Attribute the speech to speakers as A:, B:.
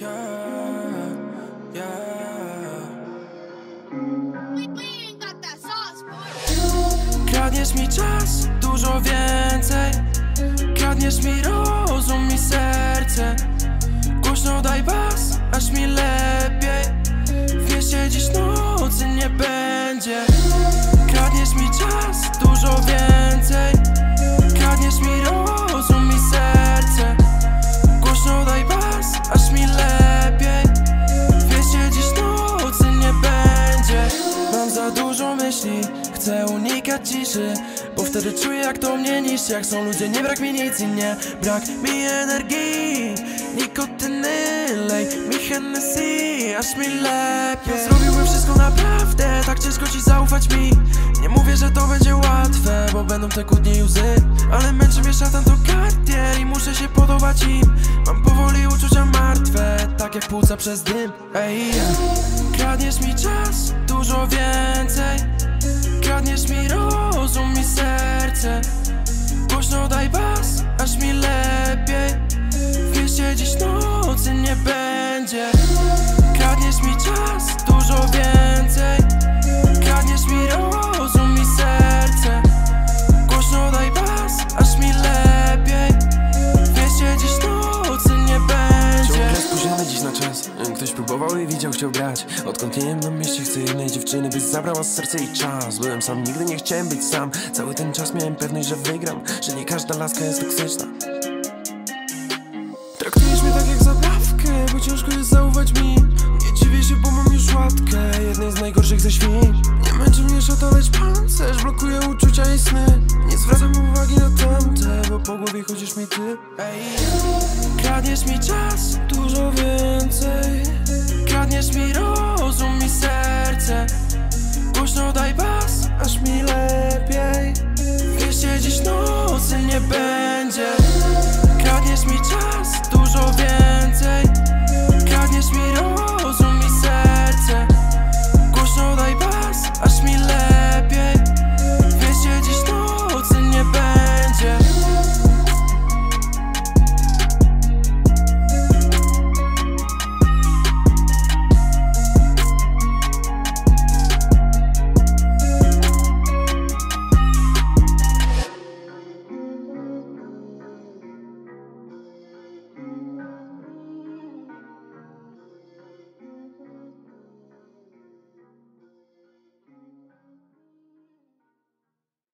A: Yeah, yeah. Kradniesz mi czas, dużo wiem ciszy Bo wtedy czuję jak to mnie niszczy. Jak są ludzie, nie brak mi nic i nie Brak mi energii. Nikotyny, lej mi Hennessy Aż mi lepiej Zrobiłbym wszystko naprawdę, tak ciężko ci zaufać mi. Nie mówię, że to będzie łatwe, bo będą te kłótnie i łzy Ale męczy mnie szatan to kartier i muszę się podobać im. Mam powoli uczucia martwe, tak jak płuca przez dym. Ej, yeah. Kradniesz mi czas, dużo więcej
B: Widział, chciał grać. Odkąd nie jem na mieście, chcę jednej dziewczyny Byś zabrała serce i czas. Byłem sam, nigdy nie chciałem być sam. Cały ten czas miałem pewność, że wygram Że nie każda laska jest toksyczna. Traktujesz mnie tak jak zabawkę Bo ciężko jest zaufać mi. Nie dziwię się, bo mam już łatkę Jednej z najgorszych ze świń. Nie męczy mnie szata, pancerz Blokuje uczucia i sny. Nie zwracam uwagi na tamte Bo po głowie chodzisz mi ty.
A: Ej, Kradniesz mi czas, dużo więcej Kradniesz mi rozum